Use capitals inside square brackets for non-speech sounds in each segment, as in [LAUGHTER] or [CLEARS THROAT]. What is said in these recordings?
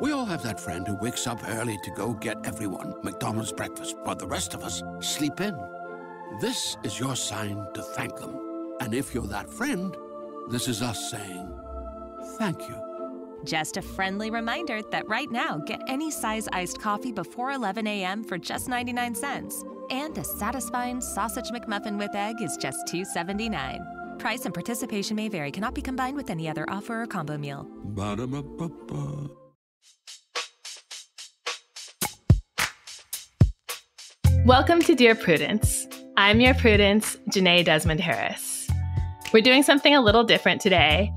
We all have that friend who wakes up early to go get everyone McDonald's breakfast, while the rest of us sleep in. This is your sign to thank them. And if you're that friend, this is us saying thank you. Just a friendly reminder that right now, get any size iced coffee before 11 a.m. for just 99 cents. And a satisfying sausage McMuffin with egg is just $2.79. Price and participation may vary, cannot be combined with any other offer or combo meal. Ba-da-ba-ba-ba. Welcome to Dear Prudence. I'm your Prudence, Jenée Desmond Harris. We're doing something a little different today.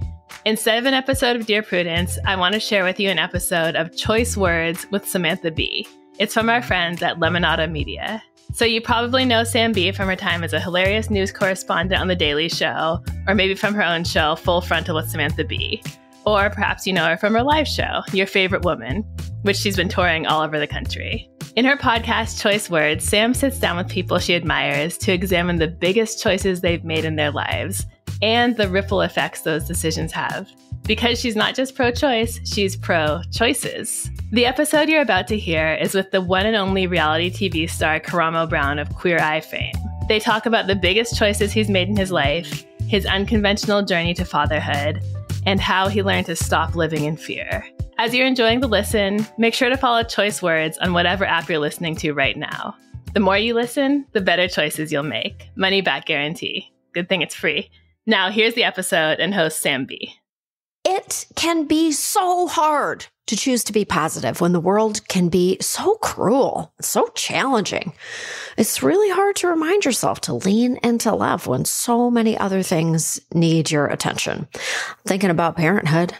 Instead of an episode of Dear Prudence, I want to share with you an episode of Choice Words with Samantha Bee. It's from our friends at Lemonada Media. So you probably know Sam Bee from her time as a hilarious news correspondent on The Daily Show, or maybe from her own show, Full Frontal with Samantha Bee. Or perhaps you know her from her live show, Your Favorite Woman, which she's been touring all over the country. In her podcast, Choice Words, Sam sits down with people she admires to examine the biggest choices they've made in their lives and the ripple effects those decisions have. Because she's not just pro choice, she's pro choices. The episode you're about to hear is with the one and only reality TV star Karamo Brown of Queer Eye fame. They talk about the biggest choices he's made in his life, his unconventional journey to fatherhood, and how he learned to stop living in fear. As you're enjoying the listen, make sure to follow Choice Words on whatever app you're listening to right now. The more you listen, the better choices you'll make. Money back guarantee. Good thing it's free. Now, here's the episode and host Sam Bee. It can be so hard to choose to be positive when the world can be so cruel, so challenging. It's really hard to remind yourself to lean into love when so many other things need your attention. Thinking about parenthood,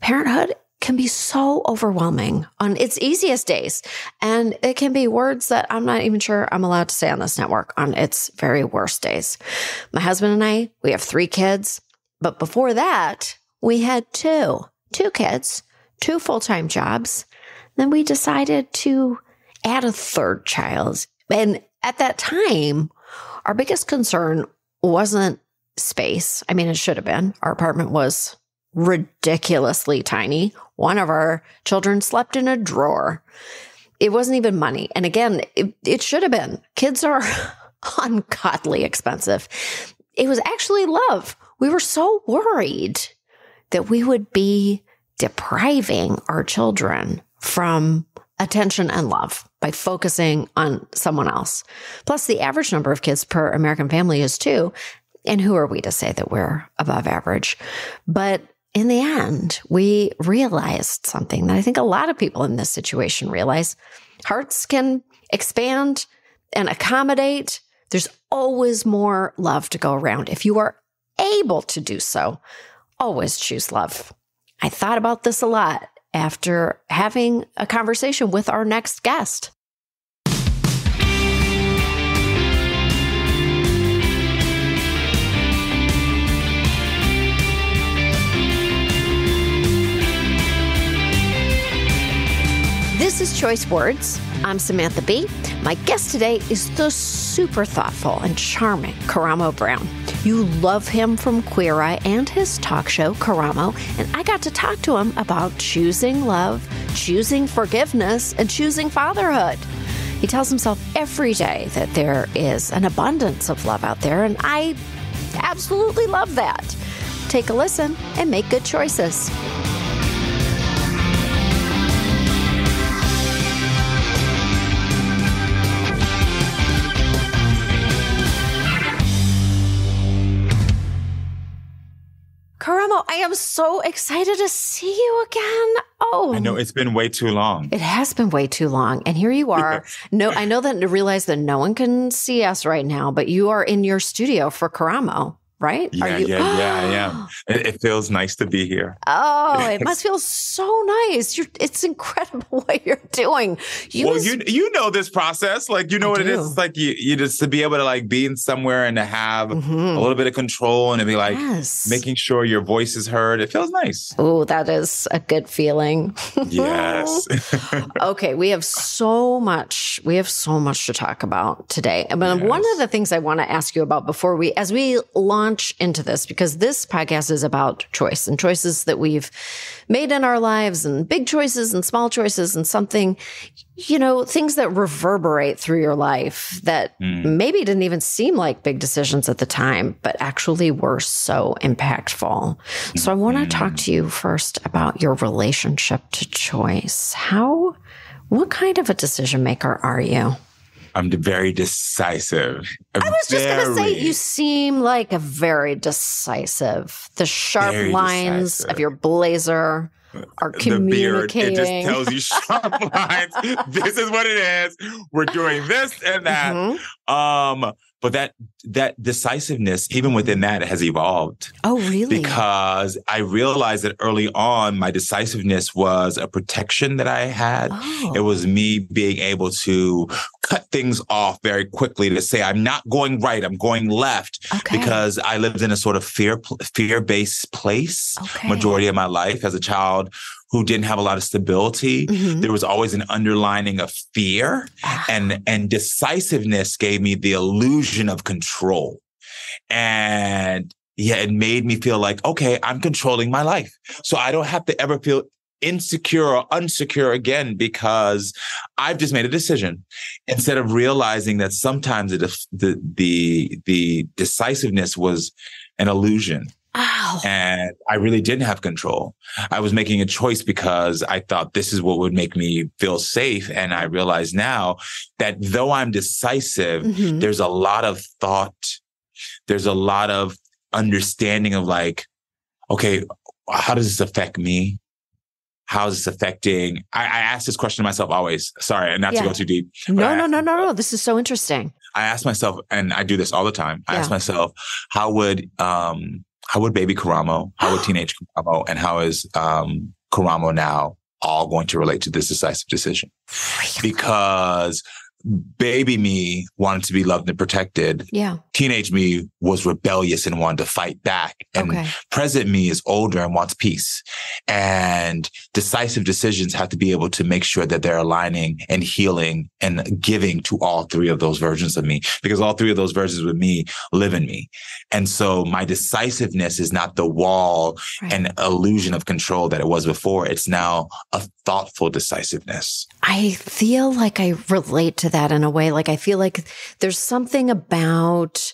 parenthood can be so overwhelming on its easiest days. And it can be words that I'm not even sure I'm allowed to say on this network on its very worst days. My husband and I, we have three kids, but before that, we had two, two kids, two full time jobs. Then we decided to add a third child. And at that time, our biggest concern wasn't space. I mean, it should have been. Our apartment was ridiculously tiny. One of our children slept in a drawer. It wasn't even money. And again, it, it should have been. Kids are [LAUGHS] ungodly expensive. It was actually love. We were so worried that we would be depriving our children from attention and love by focusing on someone else. Plus, the average number of kids per American family is two. And who are we to say that we're above average? But in the end, we realized something that I think a lot of people in this situation realize hearts can expand and accommodate. There's always more love to go around. If you are able to do so, always choose love. I thought about this a lot after having a conversation with our next guest. This is Choice Words. I'm Samantha Bee. My guest today is the super thoughtful and charming Karamo Brown. You love him from Queer Eye and his talk show, Karamo, and I got to talk to him about choosing love, choosing forgiveness, and choosing fatherhood. He tells himself every day that there is an abundance of love out there, and I absolutely love that. Take a listen and make good choices. I am so excited to see you again. Oh, I know it's been way too long. It has been way too long. And here you are. No, I know that to realize that no one can see us right now, but you are in your studio for Karamo, right? Yeah, are you? yeah, yeah, I am. [GASPS] It, it feels nice to be here. Oh, it must feel so nice. You're, it's incredible [LAUGHS] what you're doing. You well, was- you you know this process, like you know I what it is. do. It's like you you just to be able to like be in somewhere and to have Mhm. a little bit of control and to be like yes. making sure your voice is heard. It feels nice. Oh, that is a good feeling. Yes. [LAUGHS] [LAUGHS] okay, we have so much. We have so much to talk about today. But one Yes. of the things I want to ask you about before we, as we launch launch into this because this podcast is about choice and choices that we've made in our lives and big choices and small choices and something, you know, things that reverberate through your life that mm. maybe didn't even seem like big decisions at the time, but actually were so impactful. So I want to mm. talk to you first about your relationship to choice. How, what kind of a decision maker are you? I'm very decisive. I was just going to say, you seem like a very decisive. The sharp lines decisive. of your blazer are communicating. The beard, it just tells you sharp [LAUGHS] lines. This is what it is. We're doing this and that. Mm-hmm. Um, but that that decisiveness even within that has evolved oh really because i realized that early on my decisiveness was a protection that i had oh. it was me being able to cut things off very quickly to say i'm not going right i'm going left okay. because i lived in a sort of fear fear based place okay. majority of my life as a child who didn't have a lot of stability. Mm-hmm. There was always an underlining of fear ah. and, and decisiveness gave me the illusion of control. And yeah, it made me feel like, okay, I'm controlling my life. So I don't have to ever feel insecure or unsecure again because I've just made a decision instead of realizing that sometimes the, the, the, the decisiveness was an illusion. Ow. And I really didn't have control. I was making a choice because I thought this is what would make me feel safe. And I realize now that though I'm decisive, mm-hmm. there's a lot of thought. There's a lot of understanding of like, okay, how does this affect me? How is this affecting? I, I ask this question to myself always. Sorry, and not yeah. to go too deep. No, no, no, no, no. This is so interesting. I ask myself, and I do this all the time. I yeah. ask myself, how would um, how would baby Karamo, how would [GASPS] teenage Karamo, and how is um, Karamo now all going to relate to this decisive decision? Because baby me wanted to be loved and protected. Yeah. Teenage me was rebellious and wanted to fight back. And okay. present me is older and wants peace. And decisive decisions have to be able to make sure that they're aligning and healing and giving to all three of those versions of me because all three of those versions of me live in me. And so my decisiveness is not the wall right. and illusion of control that it was before. It's now a thoughtful decisiveness. I feel like I relate to that in a way. Like I feel like there's something about,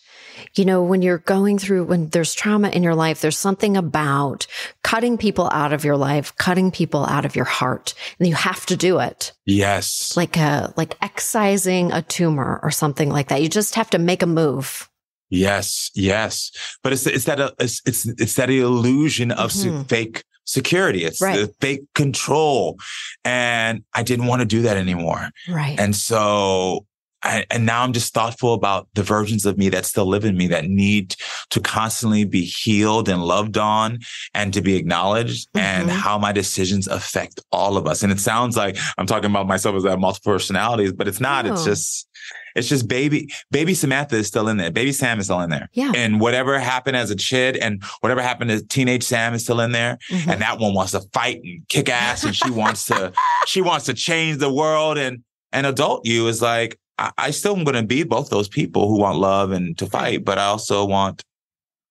you know, when you're going through, when there's trauma in your life, there's something about cutting people out of your life, cutting people out of your heart, and you have to do it. Yes. Like a, like excising a tumor or something like that. You just have to make a move. Yes, yes, but it's it's that uh, it's it's, it's that illusion of mm-hmm. fake security. It's right. the fake control. And I didn't want to do that anymore. Right. And so I, and now I'm just thoughtful about the versions of me that still live in me that need to constantly be healed and loved on and to be acknowledged mm-hmm. and how my decisions affect all of us. And it sounds like I'm talking about myself as I have multiple personalities, but it's not. Oh. It's just, it's just baby, baby Samantha is still in there. Baby Sam is still in there. Yeah. And whatever happened as a kid and whatever happened to teenage Sam is still in there. Mm-hmm. And that one wants to fight and kick ass and she wants to, she wants to change the world. And, and adult you is like, I, I still am going to be both those people who want love and to fight, but I also want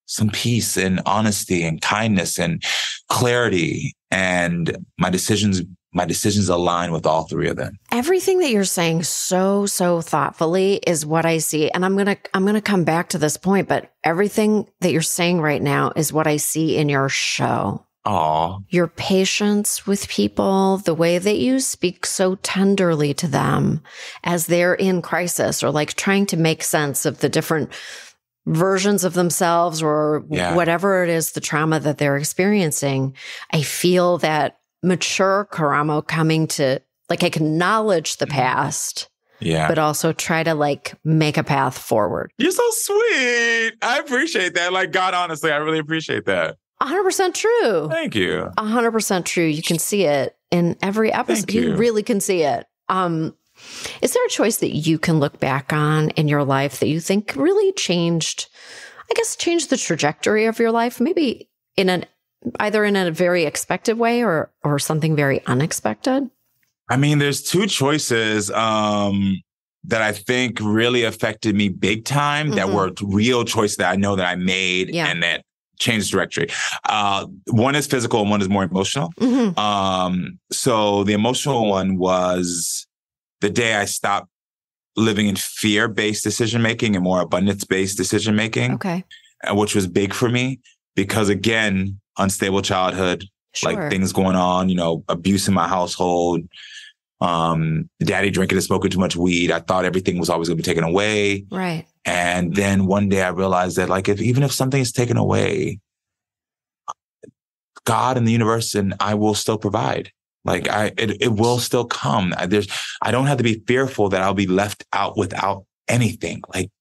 some peace and honesty and kindness and clarity. And my decisions my decisions align with all three of them. Everything that you're saying so so thoughtfully is what I see and I'm going to I'm going to come back to this point but everything that you're saying right now is what I see in your show. Aw. Your patience with people, the way that you speak so tenderly to them as they're in crisis or like trying to make sense of the different versions of themselves or yeah. whatever it is, the trauma that they're experiencing. I feel that mature Karamo coming to like acknowledge the mm-hmm. past. Yeah. But also try to like make a path forward. You're so sweet. I appreciate that. Like, God, honestly, I really appreciate that. 100% true. Thank you. 100% true. You can see it in every episode. You. you. really can see it. Um, is there a choice that you can look back on in your life that you think really changed, I guess, changed the trajectory of your life? Maybe in an either in a very expected way or or something very unexpected? I mean, there's two choices. Um, that I think really affected me big time mm-hmm. that were real choices that I know that I made yeah. and that changed directory. Uh, one is physical and one is more emotional. Mm-hmm. Um, so the emotional one was the day I stopped living in fear based decision making and more abundance based decision making. Okay. Which was big for me because again, unstable childhood, sure. like things going on, you know, abuse in my household, um, daddy drinking and smoking too much weed. I thought everything was always going to be taken away. Right. And then one day I realized that like, if even if something is taken away, God and the universe and I will still provide. Like I, it, it will still come. There's, I don't have to be fearful that I'll be left out without anything. Like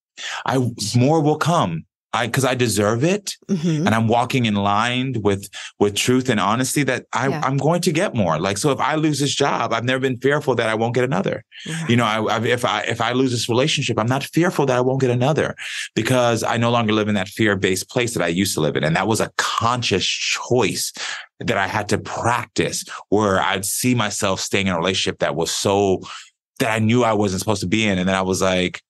I, more will come. I because I deserve it, mm-hmm. and I'm walking in line with with truth and honesty that I, yeah. I'm going to get more. Like so, if I lose this job, I've never been fearful that I won't get another. You know, I, I, if I if I lose this relationship, I'm not fearful that I won't get another because I no longer live in that fear based place that I used to live in, and that was a conscious choice that I had to practice, where I'd see myself staying in a relationship that was so that I knew I wasn't supposed to be in, and then I was like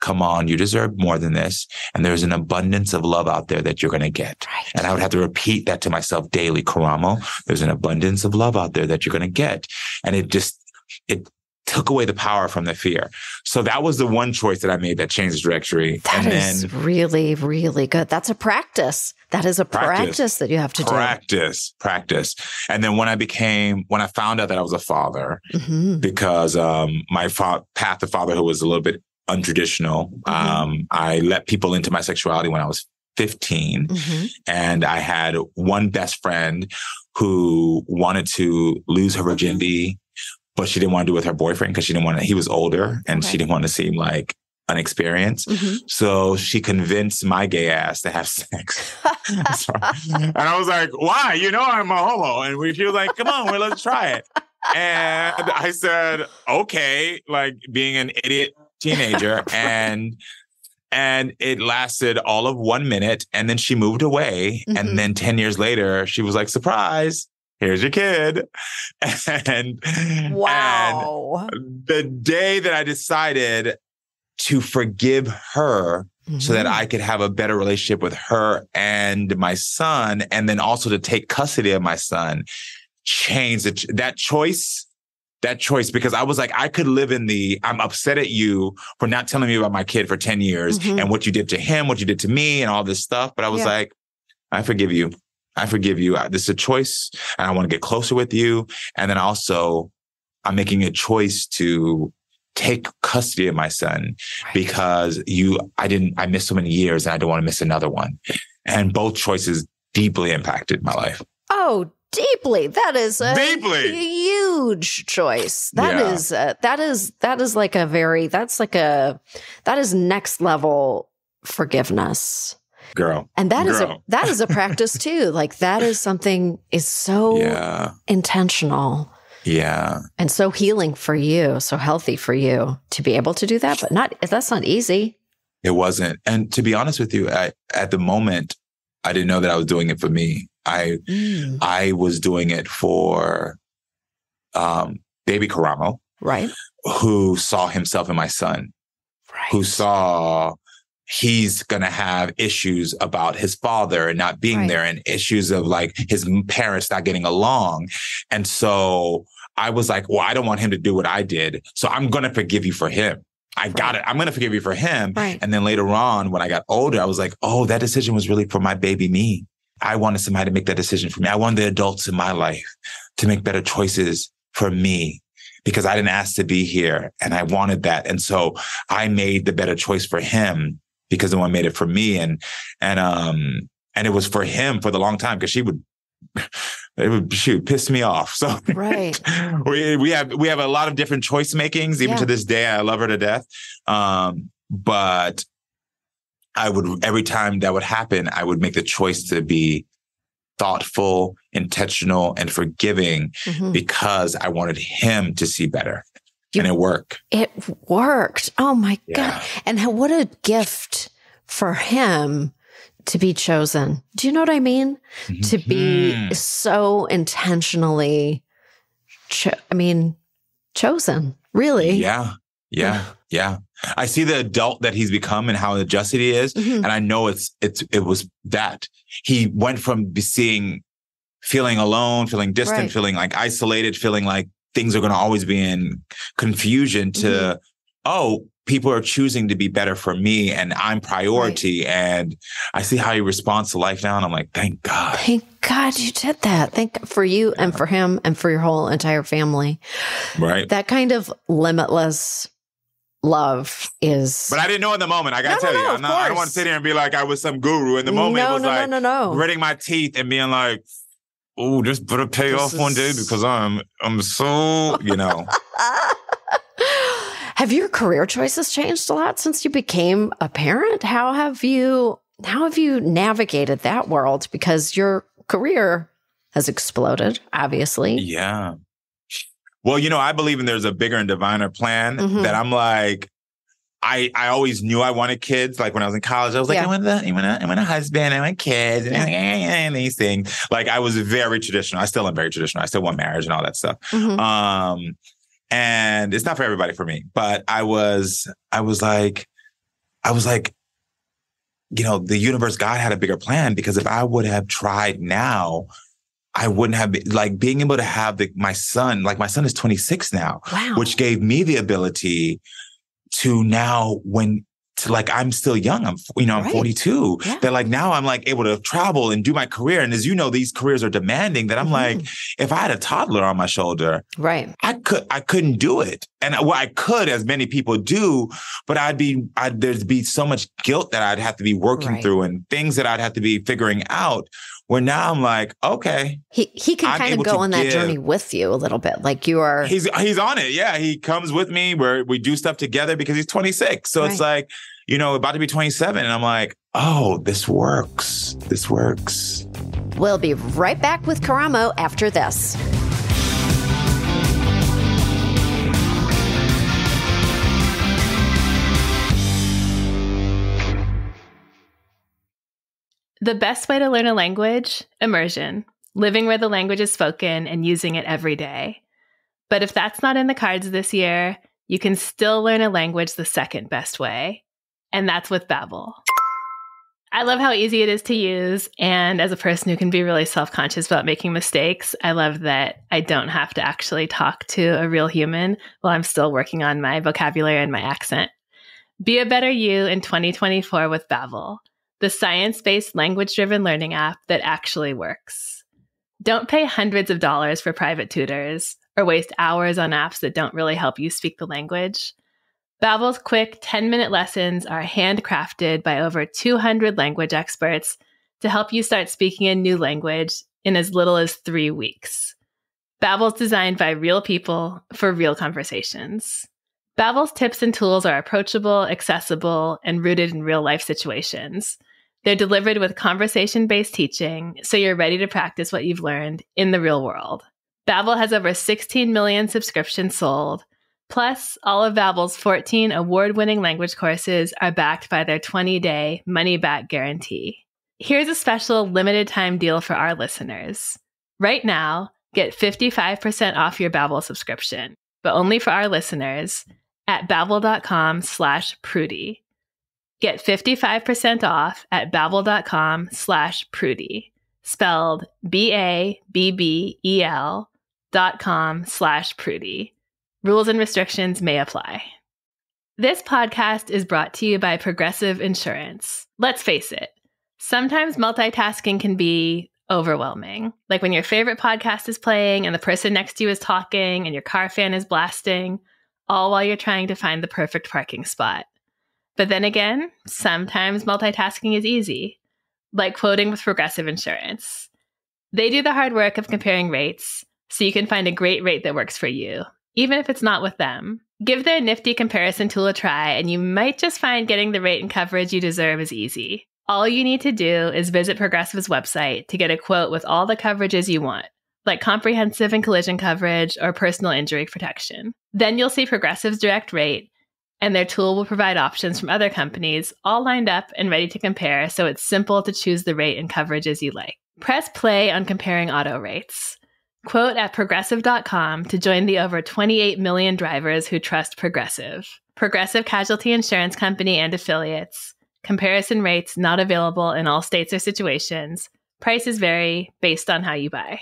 come on, you deserve more than this. And there's an abundance of love out there that you're going to get. Right. And I would have to repeat that to myself daily, Karamo. There's an abundance of love out there that you're going to get. And it just, it took away the power from the fear. So that was the one choice that I made that changed the directory. That and is then, really, really good. That's a practice. That is a practice, practice that you have to practice, do. Practice, practice. And then when I became, when I found out that I was a father, mm-hmm. because um, my fa- path to fatherhood was a little bit untraditional. Mm-hmm. Um, I let people into my sexuality when I was 15 mm-hmm. and I had one best friend who wanted to lose her virginity, but she didn't want to do it with her boyfriend because she didn't want to, he was older and okay. she didn't want to seem like unexperienced. Mm-hmm. So she convinced my gay ass to have sex. [LAUGHS] [LAUGHS] and I was like, why? You know, I'm a homo. And we, she was like, come on, well, let's try it. And I said, okay, like being an idiot teenager [LAUGHS] and and it lasted all of one minute and then she moved away mm-hmm. and then 10 years later she was like surprise here's your kid [LAUGHS] and wow and the day that i decided to forgive her mm-hmm. so that mm-hmm. i could have a better relationship with her and my son and then also to take custody of my son changed that choice that choice because I was like, I could live in the, I'm upset at you for not telling me about my kid for 10 years mm-hmm. and what you did to him, what you did to me and all this stuff. But I was yeah. like, I forgive you. I forgive you. This is a choice and I want to get closer with you. And then also I'm making a choice to take custody of my son right. because you, I didn't, I missed so many years and I don't want to miss another one. And both choices deeply impacted my life. Oh, deeply. That is a deeply. huge choice. That yeah. is uh, that is that is like a very that's like a that is next level forgiveness. Girl. And that Girl. is a that is a practice [LAUGHS] too. Like that is something is so yeah. intentional. Yeah. And so healing for you, so healthy for you to be able to do that, but not that's not easy. It wasn't. And to be honest with you, I, at the moment, I didn't know that I was doing it for me. I mm. I was doing it for um, baby Karamo, right? Who saw himself in my son, right? Who saw he's gonna have issues about his father and not being right. there, and issues of like his parents not getting along, and so I was like, well, I don't want him to do what I did, so I'm gonna forgive you for him. I right. got it. I'm going to forgive you for him. Right. And then later on, when I got older, I was like, oh, that decision was really for my baby me. I wanted somebody to make that decision for me. I wanted the adults in my life to make better choices for me because I didn't ask to be here and I wanted that. And so I made the better choice for him because the one made it for me. And, and, um, and it was for him for the long time because she would, [LAUGHS] it would shoot piss me off. So right, [LAUGHS] we we have we have a lot of different choice makings. Even yeah. to this day, I love her to death. Um, but I would every time that would happen, I would make the choice to be thoughtful, intentional, and forgiving mm-hmm. because I wanted him to see better. You, and it worked. It worked. Oh my yeah. God. And what a gift for him to be chosen. Do you know what I mean? Mm-hmm. To be mm-hmm. so intentionally, cho- I mean, chosen, really. Yeah. Yeah. Yeah. I see the adult that he's become and how adjusted he is. Mm-hmm. And I know it's, it's, it was that he went from seeing, feeling alone, feeling distant, right. feeling like isolated, feeling like things are going to always be in confusion to, mm-hmm. oh, people are choosing to be better for me and I'm priority. Right. And I see how he responds to life now. And I'm like, thank God. Thank God you did that. Thank for you yeah. and for him and for your whole entire family. Right. That kind of limitless love is. But I didn't know in the moment. I gotta no, tell no, you, no, not, i don't want to sit here and be like I was some guru. In the moment, no, it was no, like no, no, no. gritting my teeth and being like, "Oh, this better pay this off is... one day because I'm I'm so you know." [LAUGHS] have your career choices changed a lot since you became a parent? How have you how have you navigated that world? Because your career has exploded, obviously. Yeah. Well, you know, I believe in there's a bigger and diviner plan mm-hmm. that I'm like, I, I always knew I wanted kids. Like when I was in college, I was like, yeah. I want a, I want a, I want a husband, I want kids, and, and these things. Like I was very traditional. I still am very traditional. I still want marriage and all that stuff. Mm-hmm. Um, and it's not for everybody for me, but I was, I was like, I was like, you know, the universe, God had a bigger plan because if I would have tried now, I wouldn't have been like being able to have the, my son, like my son is 26 now, wow. which gave me the ability to now when to like I'm still young. I'm you know I'm right. 42. Yeah. That like now I'm like able to travel and do my career. And as you know, these careers are demanding. That I'm mm-hmm. like, if I had a toddler on my shoulder, right, I could I couldn't do it. And well, I could, as many people do, but I'd be I'd there'd be so much guilt that I'd have to be working right. through and things that I'd have to be figuring out where now I'm like, okay. He he can I'm kind of go on that journey with you a little bit. Like you are He's he's on it. Yeah. He comes with me where we do stuff together because he's 26. So right. it's like, you know, about to be 27. And I'm like, oh, this works. This works. We'll be right back with Karamo after this. The best way to learn a language? Immersion, living where the language is spoken and using it every day. But if that's not in the cards this year, you can still learn a language the second best way, and that's with Babbel. I love how easy it is to use, and as a person who can be really self-conscious about making mistakes, I love that I don't have to actually talk to a real human while I'm still working on my vocabulary and my accent. Be a better you in 2024 with Babbel the science based language driven learning app that actually works. Don't pay hundreds of dollars for private tutors or waste hours on apps that don't really help you speak the language. Babbel's quick 10-minute lessons are handcrafted by over 200 language experts to help you start speaking a new language in as little as 3 weeks. Babbel's designed by real people for real conversations. Babbel's tips and tools are approachable, accessible, and rooted in real-life situations. They're delivered with conversation based teaching, so you're ready to practice what you've learned in the real world. Babbel has over 16 million subscriptions sold. Plus, all of Babbel's 14 award-winning language courses are backed by their 20-day money-back guarantee. Here's a special limited time deal for our listeners. Right now, get 55% off your Babbel subscription, but only for our listeners at babbel.com slash prudy. Get 55% off at babbel.com slash prudy, spelled B-A-B-B-E-L dot com slash prudy. Rules and restrictions may apply. This podcast is brought to you by Progressive Insurance. Let's face it, sometimes multitasking can be overwhelming. Like when your favorite podcast is playing and the person next to you is talking and your car fan is blasting, all while you're trying to find the perfect parking spot. But then again, sometimes multitasking is easy, like quoting with Progressive Insurance. They do the hard work of comparing rates so you can find a great rate that works for you, even if it's not with them. Give their nifty comparison tool a try, and you might just find getting the rate and coverage you deserve is easy. All you need to do is visit Progressive's website to get a quote with all the coverages you want, like comprehensive and collision coverage or personal injury protection. Then you'll see Progressive's direct rate and their tool will provide options from other companies, all lined up and ready to compare, so it's simple to choose the rate and coverages you like. Press play on comparing auto rates. Quote at progressive.com to join the over 28 million drivers who trust Progressive. Progressive Casualty Insurance Company and affiliates. Comparison rates not available in all states or situations. Prices vary based on how you buy.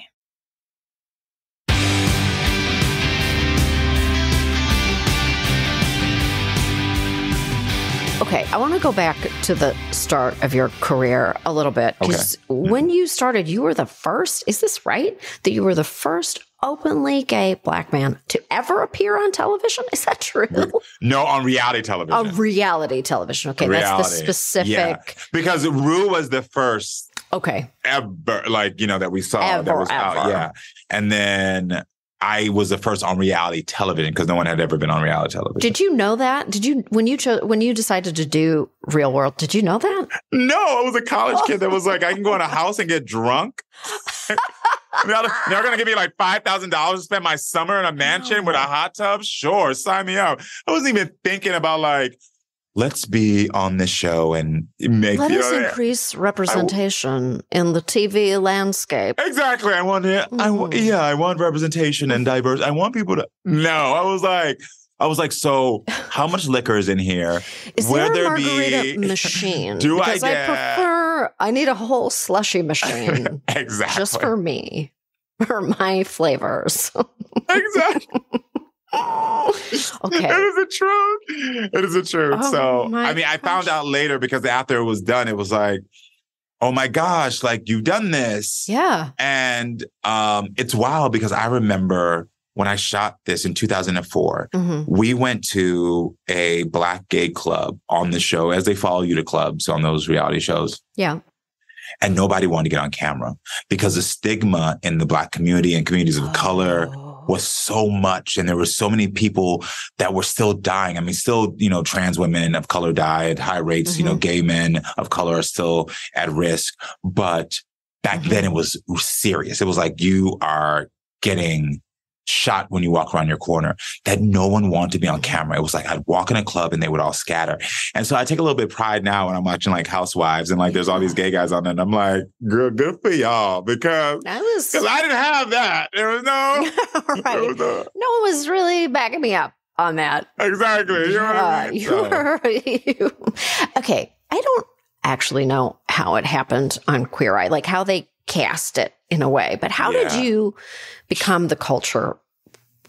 Okay, I want to go back to the start of your career a little bit because okay. when you started, you were the first. Is this right? That you were the first openly gay black man to ever appear on television? Is that true? No, on reality television. On reality television. Okay, reality. that's the specific. Yeah. Because Ru was the first. Okay. Ever, like you know, that we saw ever, that was ever. out. Yeah, and then I was the first on reality television because no one had ever been on reality television. Did you know that? Did you when you chose when you decided to do Real World? Did you know that? No, I was a college kid that was like, I can go in a house and get drunk. [LAUGHS] They're gonna give me like five thousand dollars to spend my summer in a mansion with a hot tub. Sure, sign me up. I wasn't even thinking about like let's be on this show and make let us know, increase representation in the TV landscape. Exactly. I want it. I want, mm. yeah, I want representation and diverse. I want people to. No, I was like. I was like, so how much liquor is in here? Is Will there a margarita be... [LAUGHS] machine? Do because I get... I prefer I need a whole slushy machine. [LAUGHS] exactly. Just for me. For my flavors. [LAUGHS] exactly. [LAUGHS] okay. It is a truth. It is a truth. Oh, so, I mean. I found out later because after it was done, it was like, oh my gosh, like you've done this. Yeah. And um, it's wild because I remember when I shot this in 2004, mm-hmm. we went to a black gay club on the show as they follow you to clubs on those reality shows. Yeah. And nobody wanted to get on camera because the stigma in the black community and communities of oh. color was so much and there were so many people that were still dying. I mean, still, you know, trans women of color died, high rates, mm-hmm. you know, mm-hmm. gay men of color are still at risk. But back mm-hmm. then it was serious. It was like you are getting shot when you walk around your corner that no one wanted to be on mm-hmm. camera. It was like I'd walk in a club and they would all scatter. And so I take a little bit of pride now when I'm watching like Housewives and like there's all these gay guys on there. And I'm like, good, good for y'all because I was I didn't have that. [LAUGHS] There was no right. Was no, no one was really backing me up on that. Exactly. You know I mean? you [LAUGHS] were, you, [LAUGHS] okay. I don't actually know how it happened on Queer Eye, like how they cast it in a way. But how yeah. did you become the culture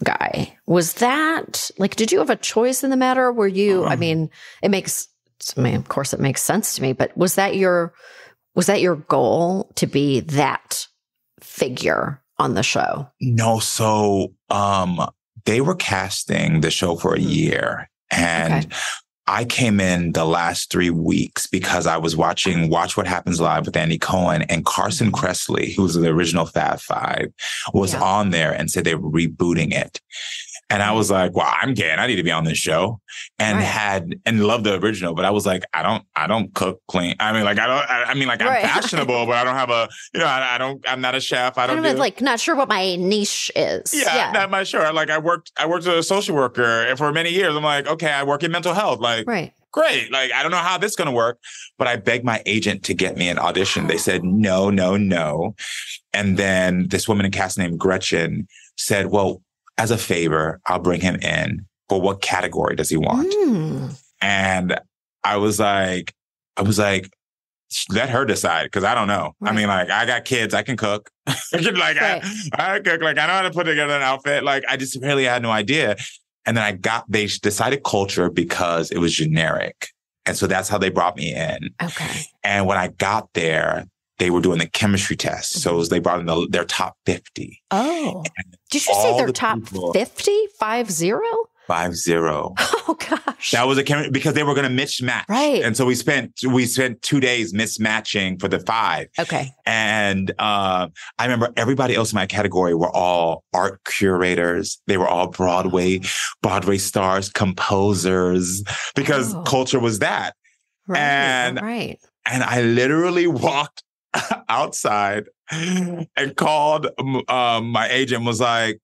guy? Was that like, did you have a choice in the matter? Were you, um, I mean, it makes, I mean, of course it makes sense to me, but was that your, was that your goal to be that figure on the show? No. So, um, they were casting the show for a hmm. year and okay. I came in the last three weeks because I was watching Watch What Happens Live with Andy Cohen and Carson mm-hmm. Kressley, who was the original Fab Five, was yeah. on there and said they were rebooting it. And I mm-hmm. was like, well, I'm gay and I need to be on this show and right. had, and loved the original, but I was like, I don't, I don't cook clean. I mean, like, I don't, I, I mean, like I'm right. [LAUGHS] fashionable, but I don't have a, you know, I, I don't, I'm not a chef. I don't kind of like, not sure what my niche is. Yeah, yeah. Not my sure. Like I worked, I worked as a social worker and for many years. I'm like, okay, I work in mental health. Like, right great. Like, I don't know how this is going to work, but I begged my agent to get me an audition. They said, no, no, no. And then this woman in cast named Gretchen said, well, as a favor, I'll bring him in. But what category does he want? Mm. And I was like, I was like, let her decide because I don't know. Right. I mean, like, I got kids, I can cook. [LAUGHS] like, right. I, I cook, like, I know how to put together an outfit. Like, I just really had no idea. And then I got, they decided culture because it was generic. And so that's how they brought me in. Okay. And when I got there, they were doing the chemistry test. So was, they brought in the, their top 50. Oh. And Did you say their the top people, 50? Five zero? Five zero. [LAUGHS] Oh gosh. That was a chemistry because they were going to mismatch. Right. And so we spent, we spent two days mismatching for the five. Okay. And uh, I remember everybody else in my category were all art curators. They were all Broadway, Broadway stars, composers, because oh. culture was that. Right. And, right. And I literally walked [LAUGHS] outside and called um, my agent was like,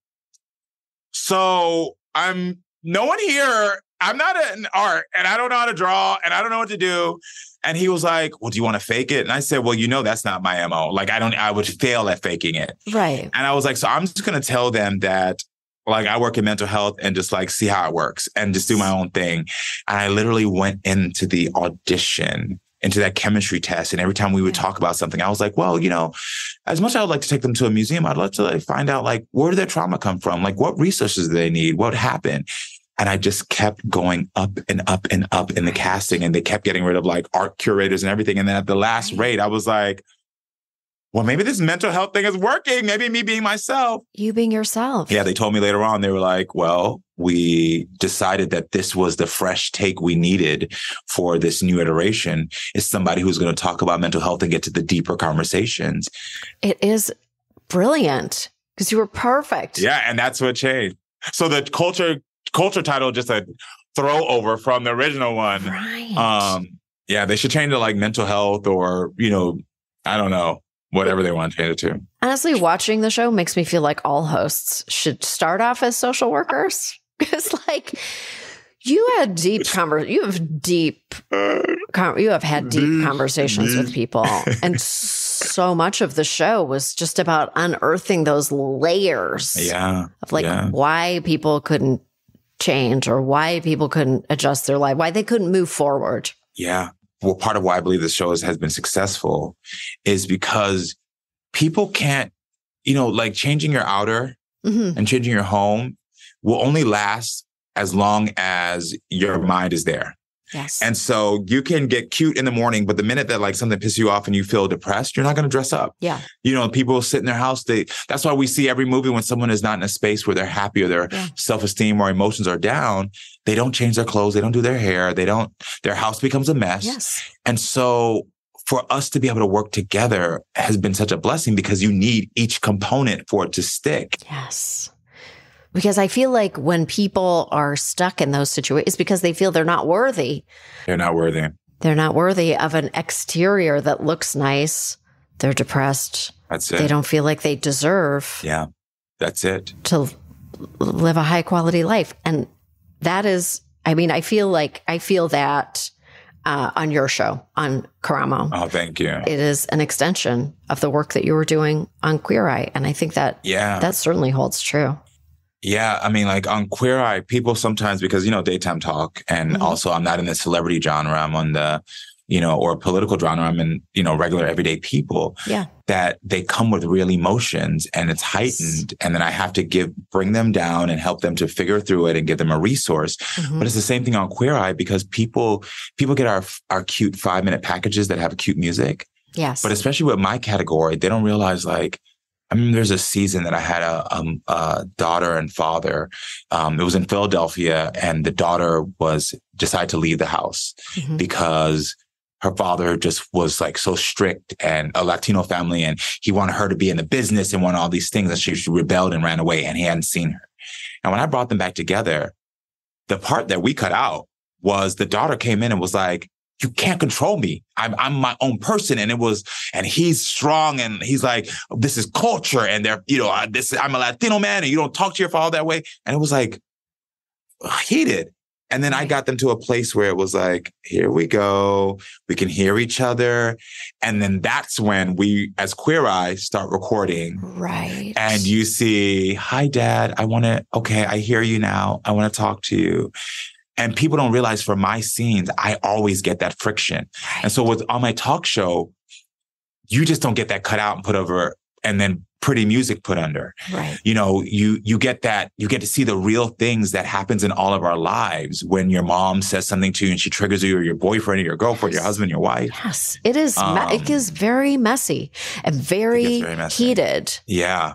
so I'm no one here I'm not an art and I don't know how to draw and I don't know what to do. And he was like, Well, do you want to fake it? And I said, Well, you know, that's not my MO. Like, I don't, I would fail at faking it. Right. And I was like, So I'm just going to tell them that, like, I work in mental health and just like see how it works and just do my own thing. And I literally went into the audition into that chemistry test. And every time we would talk about something, I was like, well, you know, as much as I would like to take them to a museum, I'd love to like, find out like where did their trauma come from? Like what resources do they need? What happened? And I just kept going up and up and up in the casting. And they kept getting rid of like art curators and everything. And then at the last rate, I was like, well, maybe this mental health thing is working. Maybe me being myself. You being yourself. Yeah, they told me later on, they were like, well, we decided that this was the fresh take we needed for this new iteration is somebody who's going to talk about mental health and get to the deeper conversations. It is brilliant because you were perfect. Yeah, and that's what changed. So the culture culture title just a throwover from the original one. Right. Um yeah, they should change it like mental health or, you know, I don't know, whatever they want to change it to. Honestly, watching the show makes me feel like all hosts should start off as social workers. [LAUGHS] Because, like, you had deep conver- you have deep con- you have had deep conversations with people [LAUGHS] and so much of the show was just about unearthing those layers Yeah. of like yeah. why people couldn't change or why people couldn't adjust their life why they couldn't move forward Yeah. Well, part of why I believe this show has, been successful is because people can't, you know, like changing your outer Mhm. and changing your home will only last as long as your mind is there. Yes And so you can get cute in the morning, but the minute that like something pisses you off and you feel depressed, you're not going to dress up. yeah You know, people sit in their house. They, that's why we see every movie when someone is not in a space where they're happy or their Yeah. self-esteem or emotions are down, they don't change their clothes. They don't do their hair. They don't, their house becomes a mess. yes And so for us to be able to work together has been such a blessing because you need each component for it to stick. Yes. Because I feel like when people are stuck in those situations, it's because they feel they're not worthy. They're not worthy. They're not worthy of an exterior that looks nice. They're depressed. That's it. They don't feel like they deserve yeah. That's it. to live a high quality life. And that is, I mean, I feel like I feel that uh, on your show on Karamo. Oh, thank you. It is an extension of the work that you were doing on Queer Eye. And I think that Yeah. that certainly holds true. Yeah, I mean, like on Queer Eye, people sometimes because you know daytime talk, and Mhm. also I'm not in the celebrity genre. I'm on the, you know, or political genre. I'm in you know regular everyday people. Yeah. That they come with real emotions, and it's heightened, and then I have to give bring them down and help them to figure through it and give them a resource. Mhm. But it's the same thing on Queer Eye because people people get our our cute five minute packages that have cute music, Yes. but especially with my category, they don't realize like, I mean, there's a season that I had a, um, a daughter and father. Um, it was in Philadelphia, and the daughter was decided to leave the house Mhm. because her father just was like so strict and a Latino family, and he wanted her to be in the business and wanted all these things, and she, she rebelled and ran away, and he hadn't seen her. And when I brought them back together, the part that we cut out was the daughter came in and was like, you can't control me. I'm I'm my own person, and it was, and he's strong, and he's like, this is culture, and they're, you know, I- this I'm a Latino man, and you don't talk to your father that way, and it was like heated. And then I got them to a place where it was like, here we go, we can hear each other, and then that's when we, as Queer Eye, start recording. Right. And you see, hi, dad. I want to, okay, I hear you now. I want to talk to you. And people don't realize for my scenes, I always get that friction. And so with on my talk show, you just don't get that cut out and put over and then pretty music put under. Right. You know, you you get that you get to see the real things that happens in all of our lives when your mom says something to you and she triggers you or your boyfriend or your girlfriend, your husband, your wife. Yes. It is. Um, it is very messy and very, very messy. heated. Yeah.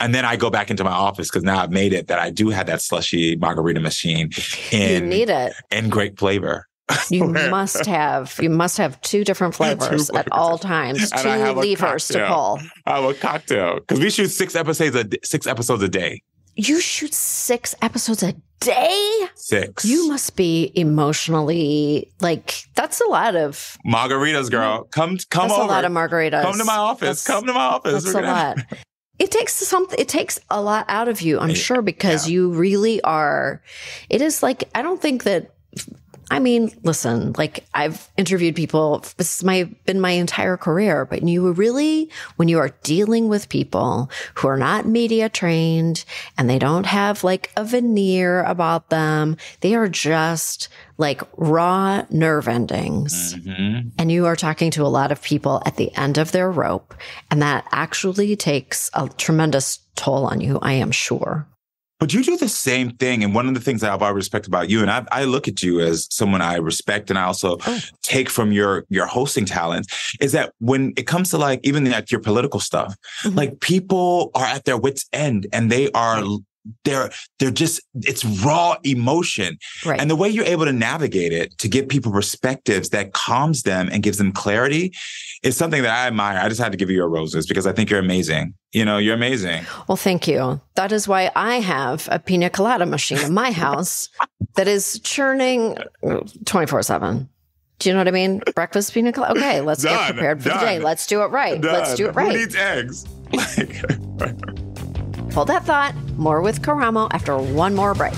And then I go back into my office because now I've made it that I do have that slushy margarita machine you need it. And great flavor. You [LAUGHS] must have. You must have two different [LAUGHS] flavors at flavors. all times. And two levers to pull. I have a cocktail because we shoot six episodes a six episodes a day. You shoot six episodes a day. Six. You must be emotionally like that's a lot of. margaritas, girl. Come come that's over. a lot of margaritas. come to my office. That's- come to my office. That's We're a gonna- lot. [LAUGHS] it takes something it takes a lot out of you i'm sure because yeah. you really are it is like i don't think that I mean, listen, like I've interviewed people. This has my been my entire career, but you really, when you are dealing with people who are not media trained and they don't have like a veneer about them, they are just like raw nerve endings. Mm-hmm. And you are talking to a lot of people at the end of their rope. And that actually takes a tremendous toll on you, I am sure. But you do the same thing. And one of the things that I've always respect about you, and I, I look at you as someone I respect and I also oh. take from your your hosting talent, is that when it comes to like even like your political stuff, mm-hmm. like people are at their wits' end and they are they're they're just it's raw emotion right. and the way you're able to navigate it to give people perspectives that calms them and gives them clarity is something that i admire i just had to give you your roses because i think you're amazing you know you're amazing well thank you that is why i have a pina colada machine in my [LAUGHS] house that is churning uh, 24 7 do you know what I mean? Breakfast pina colada. Okay, let's Done. get prepared for Done. the day. Let's do it right. Done. Let's do it right. Who needs eggs? [LAUGHS] [LAUGHS] Hold that thought. More with Karamo after one more break.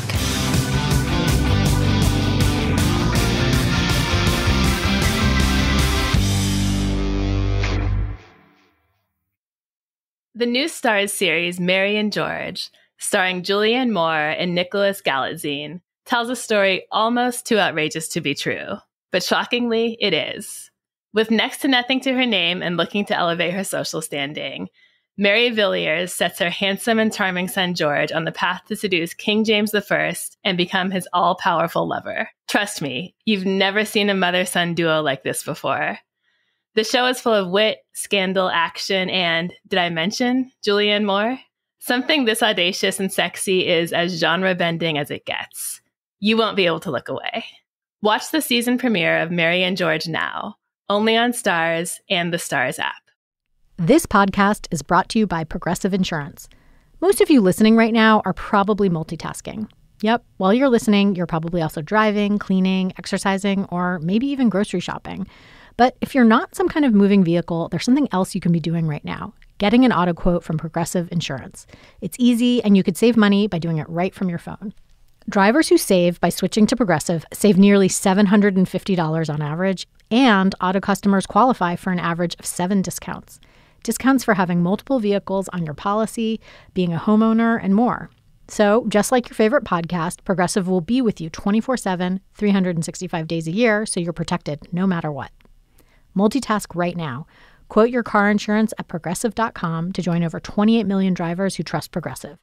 The new Starz series Mary and George, starring Julianne Moore and Nicholas Galitzine, tells a story almost too outrageous to be true. But shockingly, it is. With next to nothing to her name and looking to elevate her social standing, Mary Villiers sets her handsome and charming son George on the path to seduce King James I and become his all powerful lover. Trust me, you've never seen a mother son duo like this before. The show is full of wit, scandal, action, and, did I mention Julianne Moore? Something this audacious and sexy is as genre bending as it gets. You won't be able to look away. Watch the season premiere of Mary and George now, only on Starz and the Starz app. This podcast is brought to you by Progressive Insurance. Most of you listening right now are probably multitasking. Yep, while you're listening, you're probably also driving, cleaning, exercising, or maybe even grocery shopping. But if you're not some kind of moving vehicle, there's something else you can be doing right now getting an auto quote from Progressive Insurance. It's easy, and you could save money by doing it right from your phone. Drivers who save by switching to Progressive save nearly $750 on average, and auto customers qualify for an average of seven discounts discounts for having multiple vehicles on your policy, being a homeowner, and more. So, just like your favorite podcast, Progressive will be with you 24 7, 365 days a year, so you're protected no matter what. Multitask right now. Quote your car insurance at progressive.com to join over 28 million drivers who trust Progressive.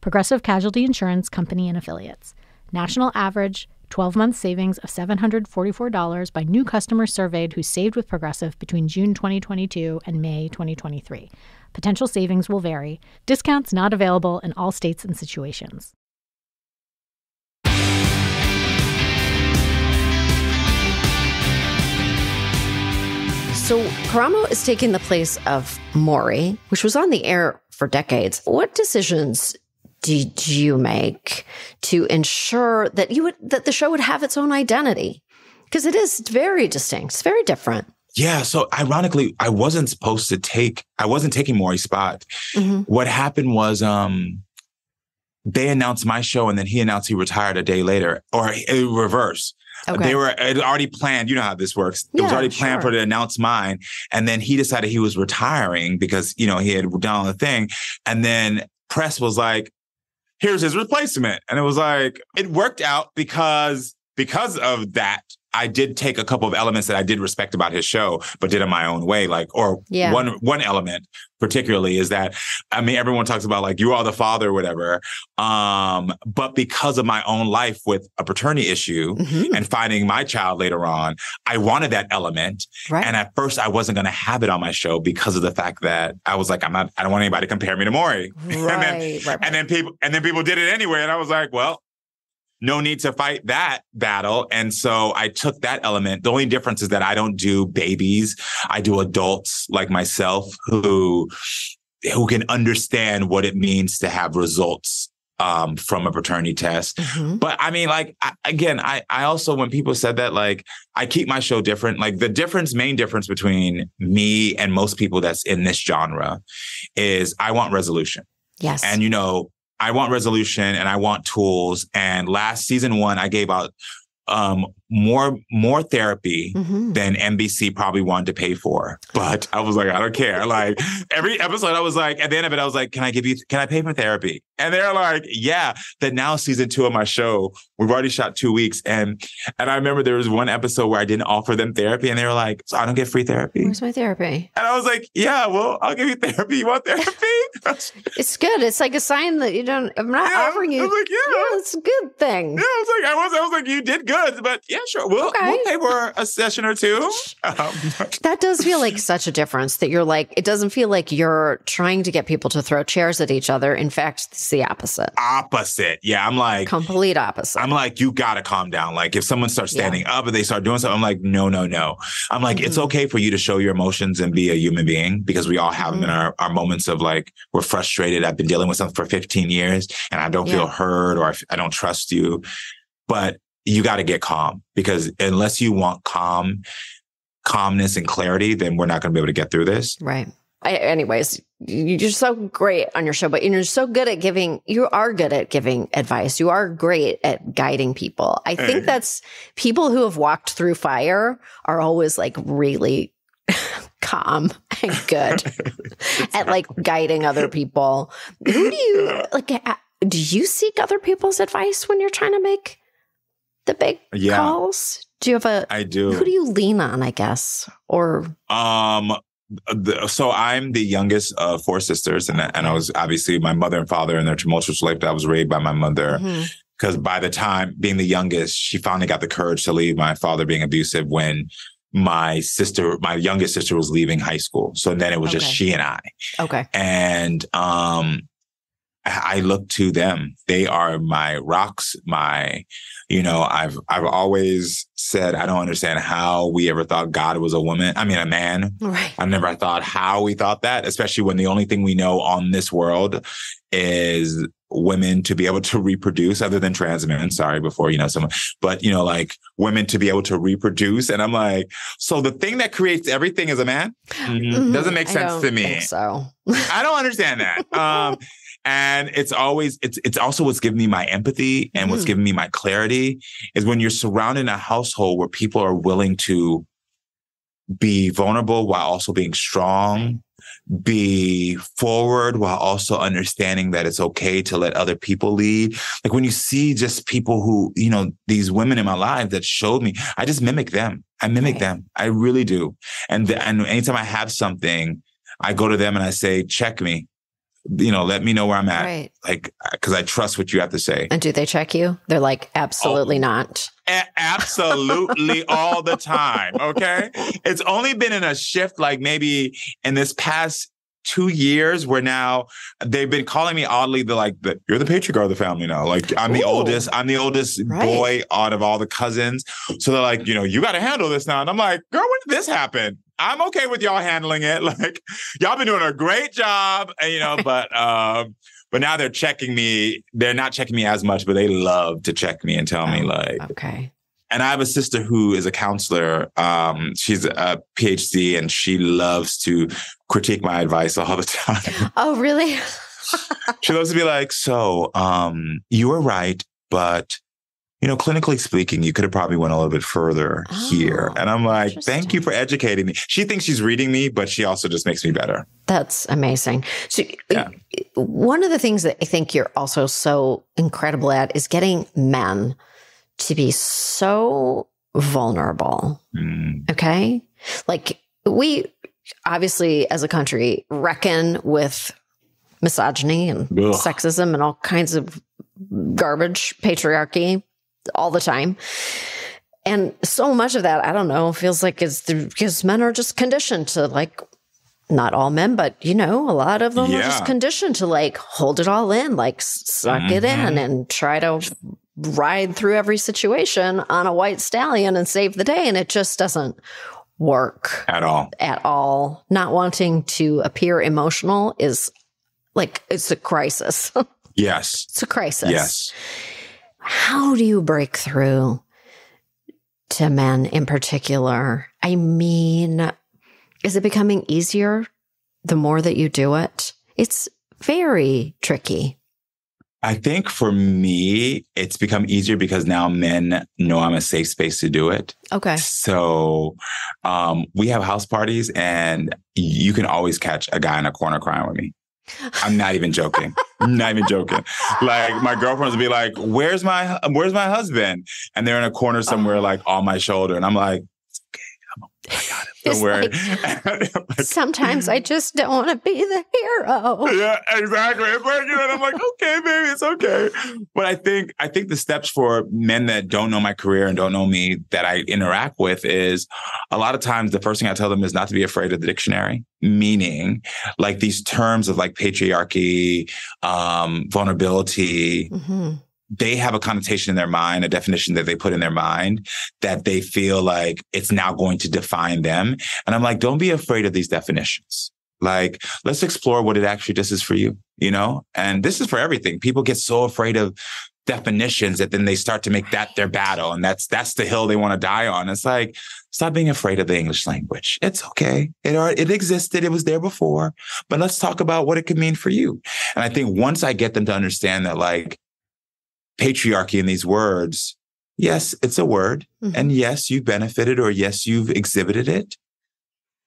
Progressive Casualty Insurance Company and Affiliates. National average 12 month savings of $744 by new customers surveyed who saved with Progressive between June 2022 and May 2023. Potential savings will vary. Discounts not available in all states and situations. So, Karamo is taking the place of Maury, which was on the air for decades. What decisions did you make to ensure that you would that the show would have its own identity? Because it is very distinct. It's very different. Yeah. So ironically, I wasn't supposed to take, I wasn't taking Maury's spot. Mm-hmm. What happened was um they announced my show and then he announced he retired a day later, or in reverse. Okay. They were it already planned. You know how this works. It was already planned sure. for to announce mine, and then he decided he was retiring because you know he had done the thing, and then press was like, here's his replacement. And it was like, it worked out because, because of that. I did take a couple of elements that I did respect about his show, but did in my own way. Like, or yeah. one one element particularly is that I mean, everyone talks about like you are the father, or whatever. Um, but because of my own life with a paternity issue mm-hmm. and finding my child later on, I wanted that element. Right. And at first, I wasn't going to have it on my show because of the fact that I was like, I'm not. I don't want anybody to compare me to Maury. Right. [LAUGHS] and, then, right, right. and then people and then people did it anyway, and I was like, well, no need to fight that battle. And so I took that element. The only difference is that I don't do babies. I do adults like myself who, who can understand what it means to have results um, from a paternity test. Mhm. But I mean, like I, again, I I also when people said that, like I keep my show different. Like the difference, main difference between me and most people that's in this genre is I want resolution, Yes. and you know I want resolution and I want tools. And last season one, I gave out um more more therapy Mhm. than NBC probably wanted to pay for. But I was like, I don't care. Like every episode, I was like, at the end of it, I was like, can I give you, can I pay for therapy? And they're like, yeah. That now season two of my show, we've already shot two weeks. And, and I remember there was one episode where I didn't offer them therapy and they were like, so I don't get free therapy. Where's my therapy? And I was like, yeah, well, I'll give you therapy. You want therapy? [LAUGHS] It's good. It's like a sign that you don't. I'm not Yeah, offering you. I was like, yeah. it's a good thing. Yeah, I was like, I was, I was like, you did good, but yeah, sure, we'll, Okay. we'll pay for a session or two. [LAUGHS] Um, [LAUGHS] That does feel like such a difference that you're like, it doesn't feel like you're trying to get people to throw chairs at each other. In fact, it's the opposite. opposite. Yeah, I'm like, Complete opposite. I'm like, you gotta calm down. Like, if someone starts standing up and they start doing something, I'm like, no, no, no. I'm like, it's Mhm. okay for you to show your emotions and be a human being because we all have them in our, our moments of like, we're frustrated. I've been dealing with something for 15 years and I don't feel heard or I, f- I don't trust you. But you got to get calm because unless you want calm, calmness and clarity, then we're not going to be able to get through this. Right. I, anyways, you- you're so great on your show, but you're so good at giving, you are good at giving advice. You are great at guiding people. I Hey. think that's people who have walked through fire are always like really [LAUGHS] calm and good [LAUGHS] at like guiding other people. Who do you [LAUGHS] like? uh, Do you seek other people's advice when you're trying to make the big Yeah. calls? Do you have a, I do. who do you lean on, I guess? Or, Um, the, so I'm the youngest of four sisters, and and I was obviously my mother and father in their tumultuous life. I was raised by my mother Mhm. because by the time being the youngest, she finally got the courage to leave my father being abusive when my sister, my youngest sister, was leaving high school. So then it was just she and I, okay. and um, I look to them. They are my rocks. My, you know, I've I've always said I don't understand how we ever thought God was a woman. I mean, a man. Right. I never thought how we thought that, especially when the only thing we know on this world is women to be able to reproduce other than trans men. Sorry, before, you know, someone, but you know, like women to be able to reproduce. And I'm like, so the thing that creates everything is a man? Mhm. Doesn't make I sense don't to me. think so. I don't understand that. [LAUGHS] Um, and it's always it's it's also what's given me my empathy and what's Mhm. given me my clarity is when you're surrounded in a household where people are willing to be vulnerable while also being strong, be forward while also understanding that it's okay to let other people lead. Like when you see just people who, you know, these women in my life that showed me, I just mimic them. I mimic Right. them. I really do. And th- and anytime I have something, I go to them and I say, check me. You know, let me know where I'm at. Right. Like, because I trust what you have to say. And do they check you? They're like, absolutely Oh. not. A- absolutely [LAUGHS] all the time. Okay. It's only been in a shift, like maybe in this past two years where now they've been calling me oddly the like the you're the patriarch of the family now. Like I'm the oldest, I'm the oldest Right. boy out of all the cousins. So they're like, you know, you gotta handle this now. And I'm like, girl, when did this happen? I'm okay with y'all handling it. [LAUGHS] Like y'all been doing a great job. You know, but [LAUGHS] um but now they're checking me. They're not checking me as much, but they love to check me and tell me Oh. like, Okay. and I have a sister who is a counselor. Um, she's a PhD and she loves to critique my advice all the [LAUGHS] time. Oh, really? she loves to be like, so, um, you were right, but you know, clinically speaking, you could have probably went a little bit further here. Oh, And I'm like, thank you for educating me. She thinks she's reading me, but she also just makes me better. That's amazing. So, Yeah. one of the things that I think you're also so incredible at is getting men to be so vulnerable. Mm, Okay. Like, we obviously, as a country, reckon with misogyny and Ugh. sexism and all kinds of garbage, patriarchy all the time. And so much of that, I don't know, feels like it's the, because men are just conditioned to like, not all men, but you know, a lot of them are just conditioned to like hold it all in, like suck it in Mhm. and try to ride through every situation on a white stallion and save the day. And it just doesn't work at all. at all. Not wanting to appear emotional is like, it's a crisis. [LAUGHS] Yes. It's a crisis. Yes. How do you break through to men in particular? I mean, is it becoming easier the more that you do it? It's very tricky. I think for me, it's become easier because now men know I'm a safe space to do it. Okay. So um, we have house parties and you can always catch a guy in a corner crying with me. I'm not even joking. not even joking. Like my girlfriends would be like, "Where's my Where's my husband?" And they're in a corner somewhere, oh. like on my shoulder, and I'm like, "It's okay. I'm, [LAUGHS] I got it. Don't worry. Like, [LAUGHS] sometimes I just don't want to be the hero. Yeah, exactly. But, you know, I'm like, okay, baby, it's okay. But I think I think the steps for men that don't know my career and don't know me that I interact with is a lot of times the first thing I tell them is not to be afraid of the dictionary. Meaning, like these terms of like patriarchy, um, vulnerability. Mm-hmm they have a connotation in their mind, a definition that they put in their mind that they feel like it's now going to define them. And I'm like, don't be afraid of these definitions. Like, let's explore what it actually just is for you, you know? And this is for everything. People get so afraid of definitions that then they start to make that their battle. And that's, that's the hill they want to die on. It's like, stop being afraid of the English language. It's okay. It, it existed. It was there before, but let's talk about what it could mean for you. And I think once I get them to understand that, like, patriarchy in these words, yes, it's a word. Mm-hmm. And yes, you've benefited or yes, you've exhibited it.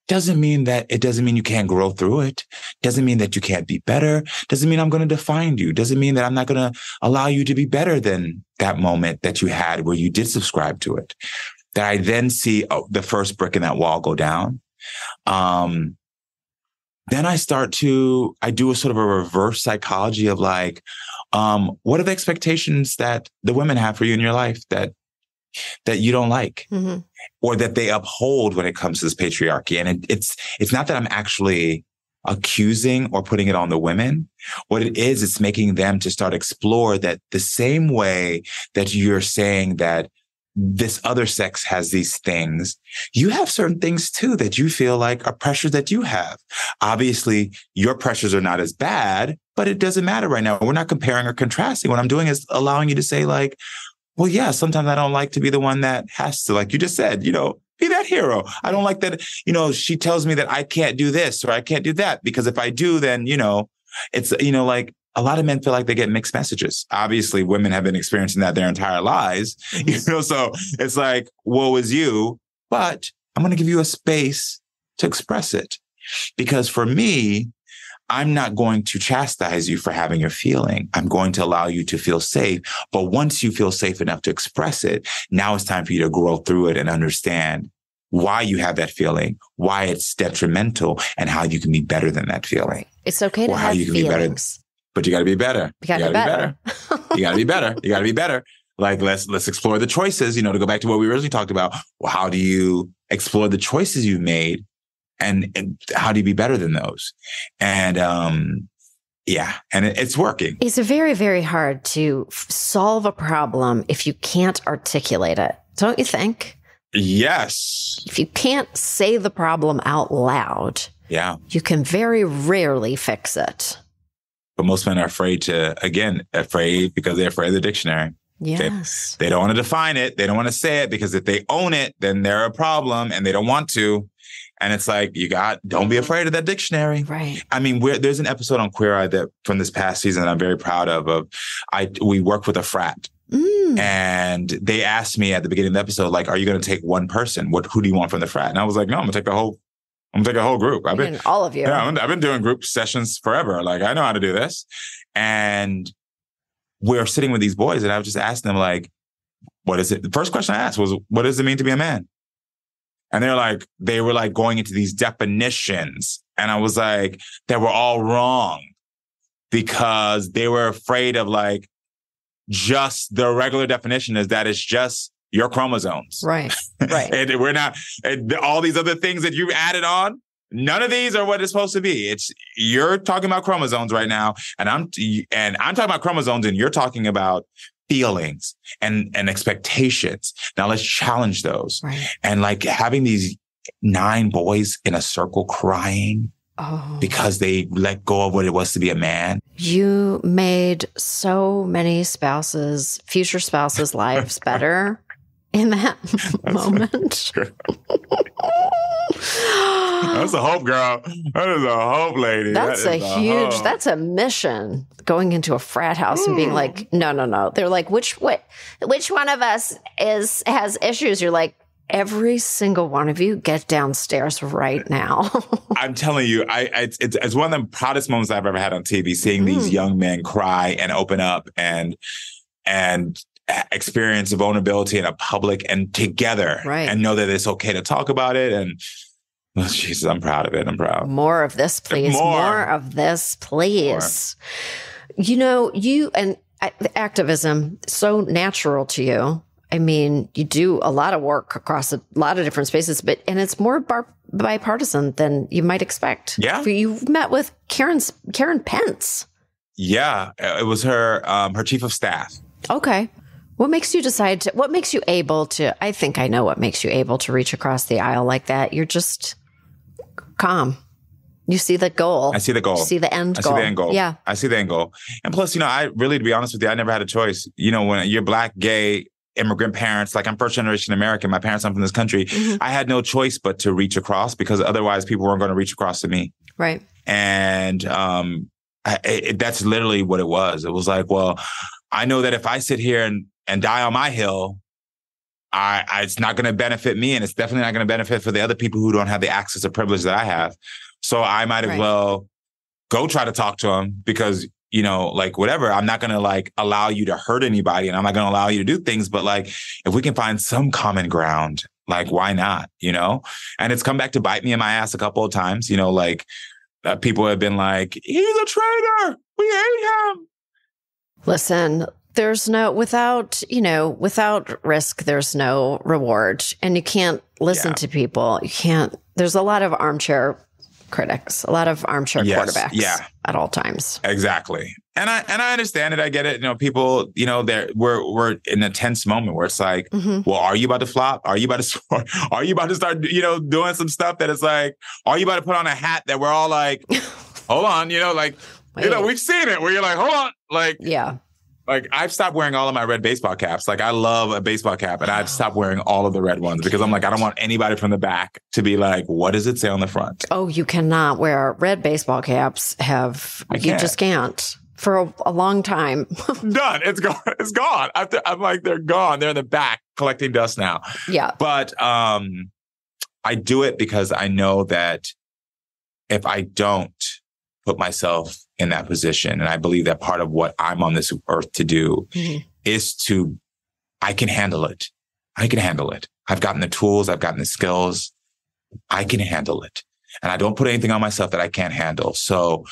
Doesn't mean that it doesn't mean you can't grow through it. Doesn't mean that you can't be better. Doesn't mean I'm going to define you. Doesn't mean that I'm not going to allow you to be better than that moment that you had where you did subscribe to it. That I then see oh, the first brick in that wall go down. Um, then I start to, I do a sort of a reverse psychology of like, um, what are the expectations that the women have for you in your life that that you don't like mm-hmm. or that they uphold when it comes to this patriarchy and it, it's it's not that i'm actually accusing or putting it on the women what it is it's making them to start explore that the same way that you're saying that this other sex has these things. You have certain things too that you feel like are pressures that you have. Obviously, your pressures are not as bad, but it doesn't matter right now. We're not comparing or contrasting. What I'm doing is allowing you to say, like, well, yeah, sometimes I don't like to be the one that has to, like you just said, you know, be that hero. I don't like that, you know, she tells me that I can't do this or I can't do that because if I do, then, you know, it's, you know, like a lot of men feel like they get mixed messages. Obviously, women have been experiencing that their entire lives, [LAUGHS] you know, so it's like, woe is you, but I'm going to give you a space to express it. Because for me, I'm not going to chastise you for having your feeling. I'm going to allow you to feel safe. But once you feel safe enough to express it, now it's time for you to grow through it and understand why you have that feeling, why it's detrimental, and how you can be better than that feeling. It's okay to or have how you can feelings. be better but you got to be better. You got to be better. you got to be better. You got to be better. Like let's let's explore the choices. You know, to go back to what we originally talked about. Well, how do you explore the choices you've made, and, and how do you be better than those? And um, yeah, and it, it's working. It's very very hard to f- solve a problem if you can't articulate it. Don't you think? Yes. If you can't say the problem out loud, yeah, you can very rarely fix it. But most men are afraid to, again, afraid because they're afraid of the dictionary. Yes. They, they don't want to define it. They don't want to say it because if they own it, then they're a problem and they don't want to. And it's like, you got, don't be afraid of that dictionary. Right. I mean, there's an episode on Queer Eye that from this past season that I'm very proud of, of I, we work with a frat. Mm. And they asked me at the beginning of the episode, like, are you going to take one person? What, who do you want from the frat? And I was like, no, I'm gonna take the whole I'm gonna take a whole group. I've been all of you. Yeah, I've been doing group sessions forever. Like I know how to do this. And we're sitting with these boys, and I was just asking them, like, what is it? The first question I asked was, what does it mean to be a man? And they're like, they were like going into these definitions. And I was like, they were all wrong because they were afraid of like just the regular definition is that it's just your chromosomes. Right. [LAUGHS] Right. and we're not, and all these other things that you've added on, none of these are what it's supposed to be. It's you're talking about chromosomes right now, and I'm and I'm talking about chromosomes, and you're talking about feelings and and expectations. Now let's challenge those. Right. And like having these nine boys in a circle crying oh. because they let go of what it was to be a man. You made so many spouses, future spouses' [LAUGHS] lives better in that moment. [LAUGHS] that's a hope, girl. That is a hope, lady. That's that a huge. A that's a mission. Going into a frat house and being Hmm. like, no, no, no. They're like, which what, which one of us is has issues? You're like, every single one of you, get downstairs right now. [LAUGHS] I'm telling you, I, I it's, it's, one of the proudest moments I've ever had on TV. Seeing these Mm. young men cry and open up and and experience vulnerability in a public and together, Right. And know that it's okay to talk about it. And [LAUGHS] Jesus, I'm proud of it. I'm proud. More of this, please. More. More, of this, please. You know, you and uh, activism so natural to you. I mean, you do a lot of work across a lot of different spaces, but and it's more bar- bipartisan than you might expect. Yeah. you've met with Karen's Karen Pence. Yeah, it was her um, her chief of staff. Okay. What makes you decide to, what makes you able to, I think I know what makes you able to reach across the aisle like that. You're just calm. You see the goal. I see the goal. You see the end I goal. I see the end goal. Yeah. I see the end goal. And plus, you know, I really, to be honest with you, I never had a choice. You know, when you're black, gay, immigrant parents, like I'm first generation American, my parents aren't from this country. Mhm. I had no choice but to reach across because otherwise people weren't going to reach across to me. Right. And um, I, it, that's literally what it was. It was like, well, I know that if I sit here and, and die on my hill, I, I it's not going to benefit me, and it's definitely not going to benefit for the other people who don't have the access or privilege that I have. So I might as Right. well go try to talk to him because you know, like whatever. I'm not going to like allow you to hurt anybody, and I'm not going to allow you to do things. But like, if we can find some common ground, like why not? You know, and it's come back to bite me in my ass a couple of times. You know, like uh, people have been like, "He's a traitor. We hate him." Listen, there's no without, you know, without risk there's no reward and you can't listen Yeah. to people. You can't there's a lot of armchair critics, a lot of armchair Yes, quarterbacks yeah. at all times. Exactly. And I and I understand it. I get it. You know, people, you know, they're we're we're in a tense moment where it's like, Mhm. well, are you about to flop? Are you about to [LAUGHS] score? Are you about to start, you know, doing some stuff that is like, are you about to put on a hat that we're all like, [LAUGHS] hold on, you know, like, you know, we've seen it where you're like, hold on, like, Yeah. Like I've stopped wearing all of my red baseball caps. Like I love a baseball cap, and I've stopped wearing all of the red ones because I'm like, I don't want anybody from the back to be like, what does it say on the front? Oh, you cannot wear red baseball caps. Have you just can't for a, a long time. [LAUGHS] Done. It's gone. [LAUGHS] It's gone. After, I'm like, they're gone. They're in the back collecting dust now. yeah. But um, I do it because I know that if I don't put myself in that position, and I believe that part of what I'm on this earth to do Mhm. is to, I can handle it. I can handle it. I've gotten the tools. I've gotten the skills. I can handle it. And I don't put anything on myself that I can't handle. So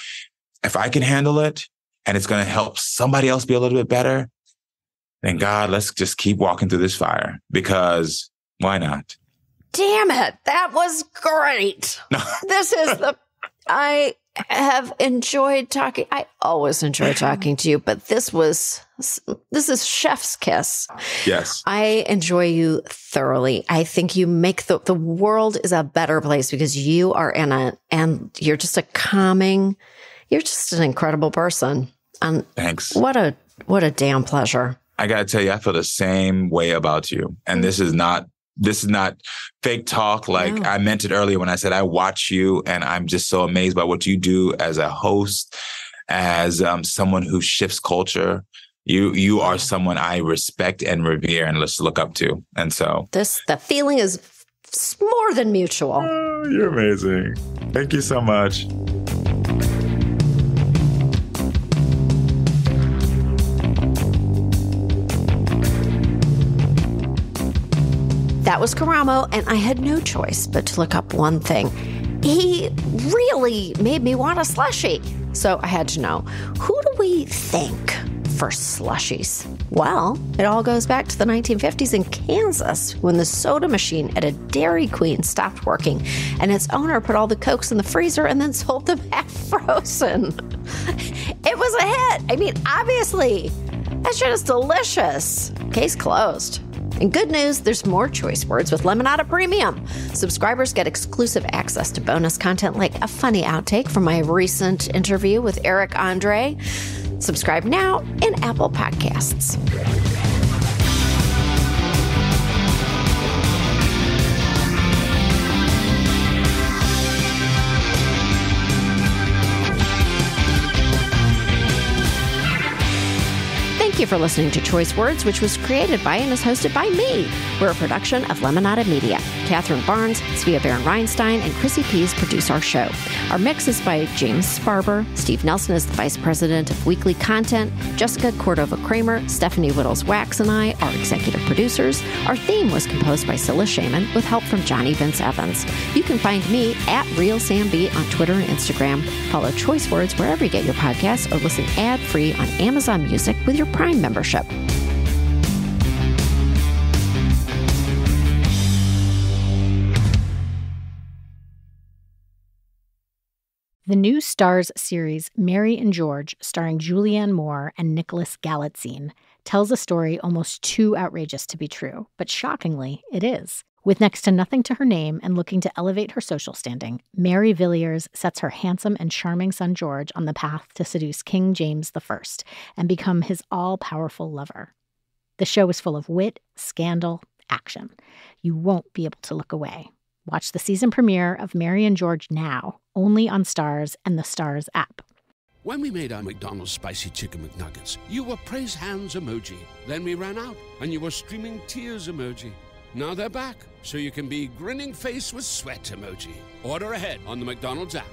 if I can handle it and it's going to help somebody else be a little bit better, then God, let's just keep walking through this fire because why not? Damn it. That was great. [LAUGHS] This is the I have enjoyed talking. I always enjoy [CLEARS THROAT] talking to you, but this was this is chef's kiss. Yes. I enjoy you thoroughly. I think you make the the world is a better place because you are in it and you're just a calming, you're just an incredible person. And Thanks. what a what a damn pleasure. I got to tell you, I feel the same way about you. And this is not, this is not fake talk. Like No. I meant it earlier when I said I watch you and I'm just so amazed by what you do as a host, as um, someone who shifts culture. You, you are someone I respect and revere and let's look up to. And so This the feeling is more than mutual. Oh, you're amazing. Thank you so much. That was Karamo, and I had no choice but to look up one thing. He really made me want a slushie. So I had to know who do we think for slushies? Well, it all goes back to the 1950s in Kansas when the soda machine at a Dairy Queen stopped working and its owner put all the Cokes in the freezer and then [LAUGHS] sold them half frozen. It was a hit. I mean, obviously, that shit is delicious. Case closed. And good news, there's more choice words with Lemonada Premium. Subscribers get exclusive access to bonus content like a funny outtake from my recent interview with Eric Andre. Subscribe now in Apple Podcasts. You for listening to Choice Words, which was created by and is hosted by me. We're a production of Lemonada Media. Catherine Barnes, Svea Baron Reinstein, and Chrissy Pease produce our show. Our mix is by James Sparber. Steve Nelson is the vice president of weekly content. Jessica Cordova Kramer, Stephanie Wittels Wachs, and I are executive producers. Our theme was composed by Scylla Shaman with help from Johnny Vince Evans. You can find me at Real Sam B on Twitter and Instagram. Follow Choice Words wherever you get your podcasts or listen ad free on Amazon Music with your Prime Prime membership. The new Starz series Mary and George, starring Julianne Moore and Nicholas Galitzine, tells a story almost too outrageous to be true, but shockingly, it is. With next to nothing to her name and looking to elevate her social standing, Mary Villiers sets her handsome and charming son George on the path to seduce King James I and become his all powerful lover. The show is full of wit, scandal, action. You won't be able to look away. Watch the season premiere of Mary and George now, only on Starz and the Starz app. When we made our McDonald's Spicy Chicken McNuggets, you were praise hands emoji. Then we ran out, and you were streaming tears emoji. Now they're back, so you can be grinning face with sweat emoji. Order ahead on the McDonald's app.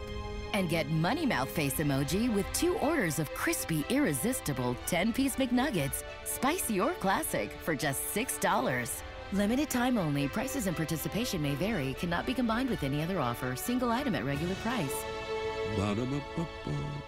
And get Money Mouth Face emoji with two orders of crispy, irresistible 10 piece McNuggets, spicy or classic, for just $6. Limited time only. Prices and participation may vary. Cannot be combined with any other offer. Single item at regular price. Ba-da-ba-ba-ba.